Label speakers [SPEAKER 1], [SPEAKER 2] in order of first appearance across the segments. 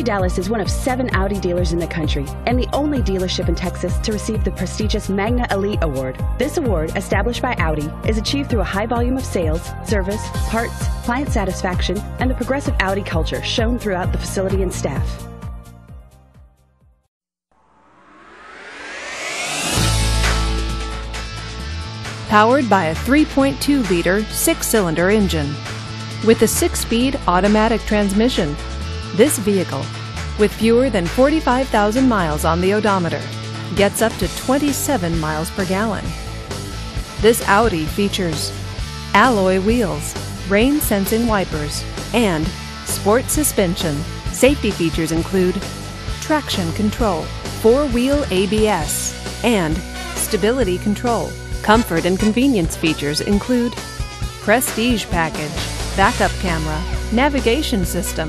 [SPEAKER 1] Audi Dallas is one of seven Audi dealers in the country and the only dealership in Texas to receive the prestigious Magna Elite Award. This award, established by Audi, is achieved through a high volume of sales, service, parts, client satisfaction, and the progressive Audi culture shown throughout the facility and staff.
[SPEAKER 2] Powered by a 3.2 liter six cylinder engine with a six speed automatic transmission this vehicle, with fewer than 45,000 miles on the odometer, gets up to 27 miles per gallon. This Audi features alloy wheels, rain sensing wipers, and sport suspension. Safety features include traction control, four wheel ABS, and stability control. Comfort and convenience features include prestige package, backup camera, navigation system,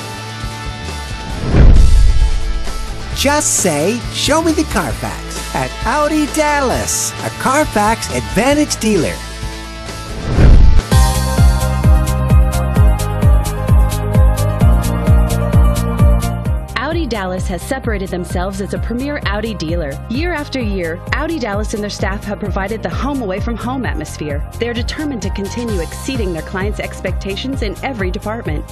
[SPEAKER 3] Just say, Show me the Carfax at Audi Dallas, a Carfax Advantage dealer.
[SPEAKER 1] Audi Dallas has separated themselves as a premier Audi dealer. Year after year, Audi Dallas and their staff have provided the home away from home atmosphere. They are determined to continue exceeding their clients' expectations in every department.